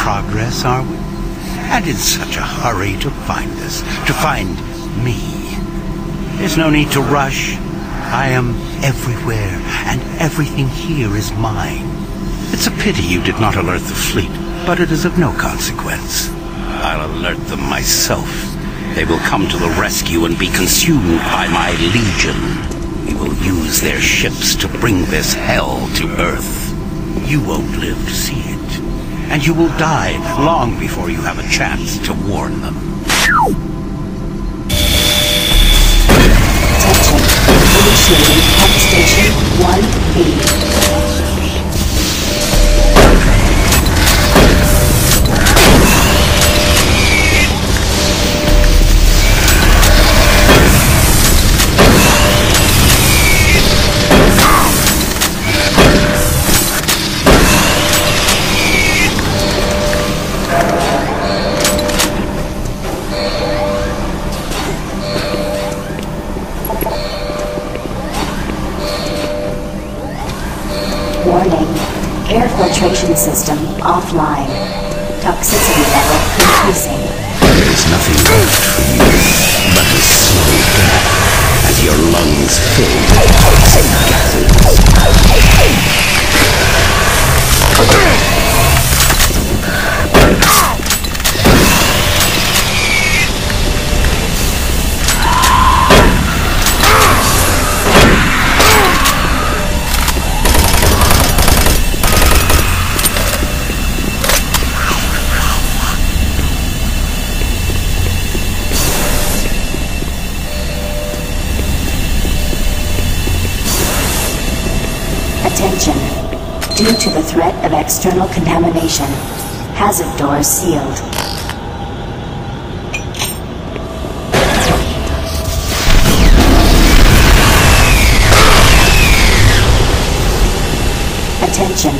Progress, are we? And in such a hurry to find us, to find me. There's no need to rush. I am everywhere, and everything here is mine. It's a pity you did not alert the fleet, but it is of no consequence. I'll alert them myself. They will come to the rescue and be consumed by my legion. We will use their ships to bring this hell to Earth. You won't live to see it. And you will die long before you have a chance to warn them. Attention. Pump station 1B. Toxicity level increasing. There is nothing left for you but a slow death as your lungs fill with toxic gases. Attention. Due to the threat of external contamination, hazard doors sealed. Attention.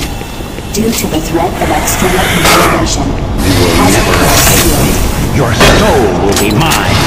Due to the threat of external contamination, you hazard never doors sealed. me. Your soul will be mine.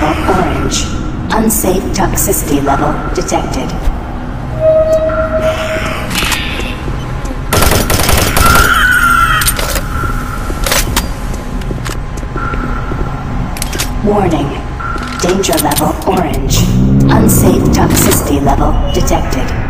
Level orange. Unsafe toxicity level detected. Warning. Danger level orange. Unsafe toxicity level detected.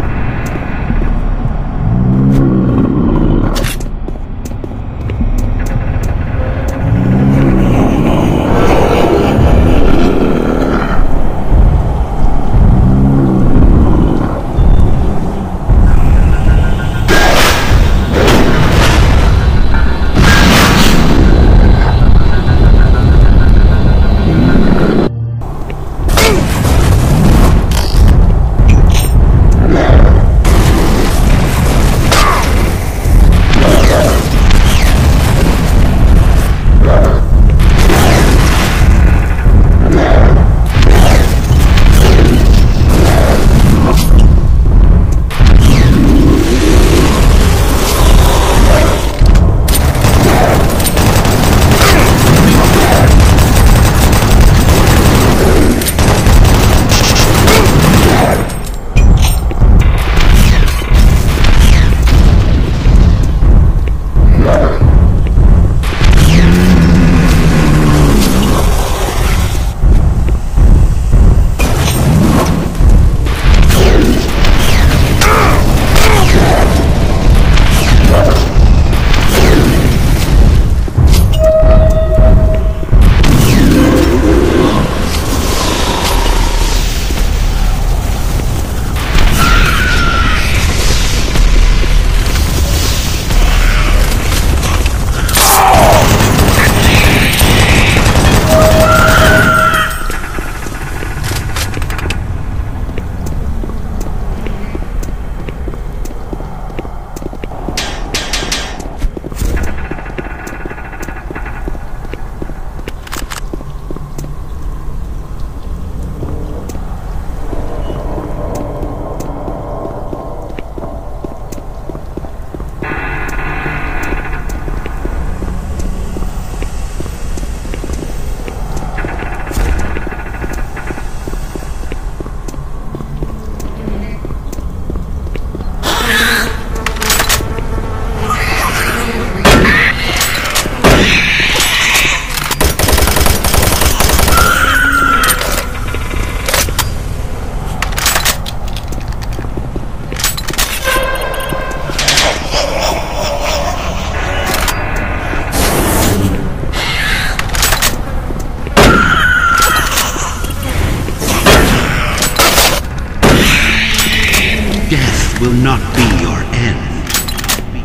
will not be your end.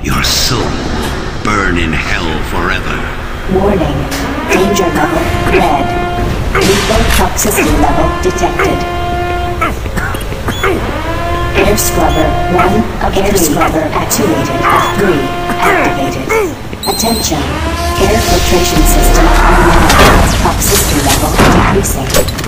Your soul will burn in hell forever. Warning. Danger level red. Lethal toxicity level detected. Air scrubber 1 of Air scrubber activated. 3 activated. Attention. Air filtration system unlocked. Toxicity level decreasing.